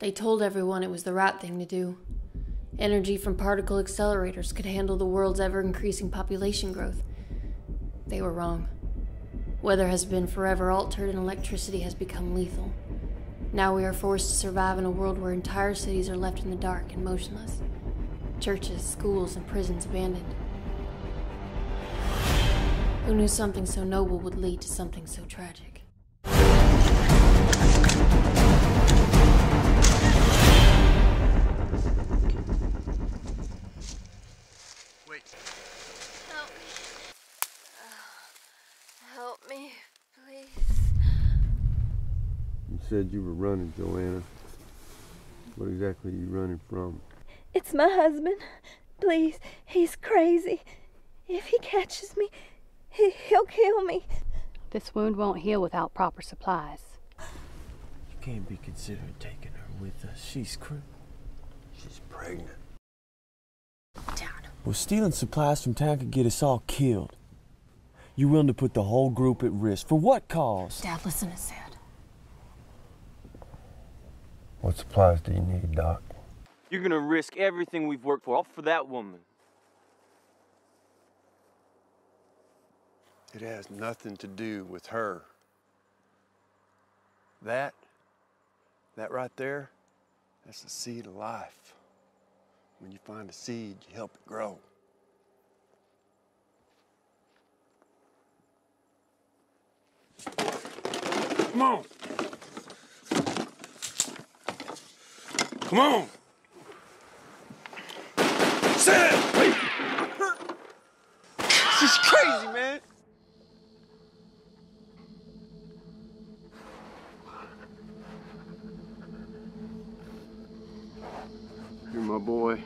They told everyone it was the right thing to do. Energy from particle accelerators could handle the world's ever increasing population growth. They were wrong. Weather has been forever altered and electricity has become lethal. Now we are forced to survive in a world where entire cities are left in the dark and motionless. Churches, schools, and prisons abandoned. Who knew something so noble would lead to something so tragic? Said you were running, Joanna. What exactly are you running from? It's my husband. Please, he's crazy. If he catches me, he, he'll kill me. This wound won't heal without proper supplies. You can't be considering taking her with us. She's cr- She's pregnant. Well, stealing supplies from town could get us all killed. You're willing to put the whole group at risk for what cause? Dad, listen to Sad. What supplies do you need, Doc? You're gonna risk everything we've worked for, all for that woman. It has nothing to do with her. That, that right there, that's the seed of life. When you find a seed, you help it grow. Come on. Come on. Sam! This is crazy, man. You're my boy.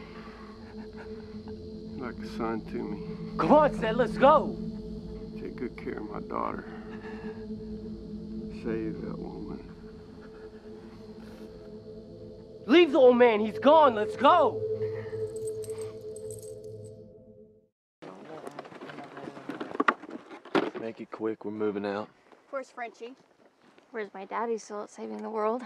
Like a son to me. Come on, Seth, let's go. Take good care of my daughter. Save that woman. Leave the old man, he's gone, let's go. Make it quick, we're moving out. Where's Frenchie? Where's my daddy still at saving the world?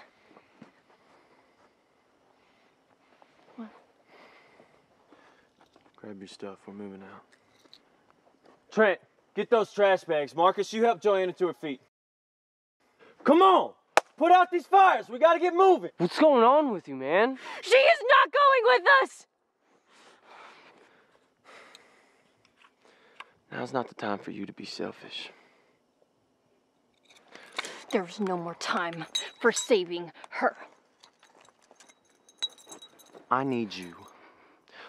Grab your stuff, we're moving out. Trent, get those trash bags. Marcus, you help Joanna to her feet. Come on! Put out these fires, we gotta get moving. What's going on with you, man? She is not going with us! Now's not the time for you to be selfish. There's no more time for saving her. I need you.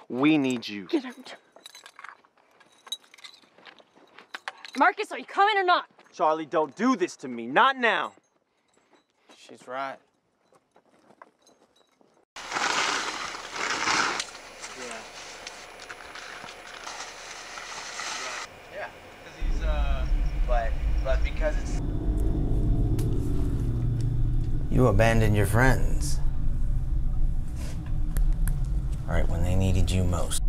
We need you. Get out. Marcus, are you coming or not? Charlie, don't do this to me, not now. She's right. Yeah, Yeah, because he's uh, but but because it's You abandoned your friends. Right when they needed you most.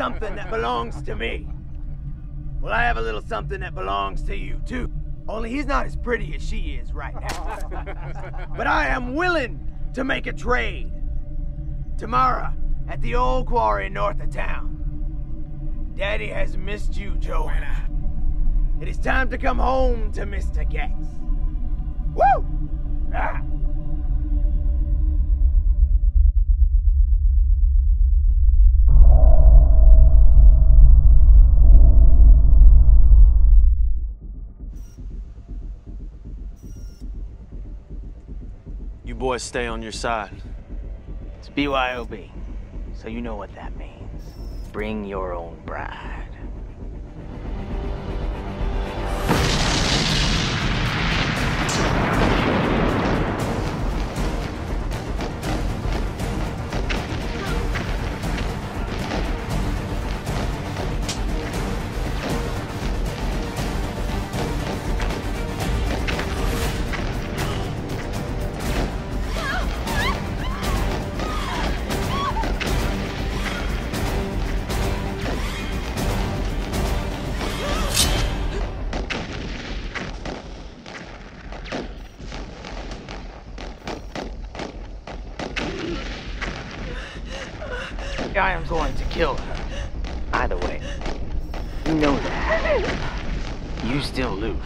Something that belongs to me. Well, I have a little something that belongs to you too. Only he's not as pretty as she is right now. but I am willing to make a trade. Tomorrow, at the old quarry north of town. Daddy has missed you, Joanna. It is time to come home to Mr. Getz. Woo! Ah. You boys stay on your side. It's BYOB, so you know what that means. Bring your own bride. I am going to kill her. Either way, you know that. You still lose.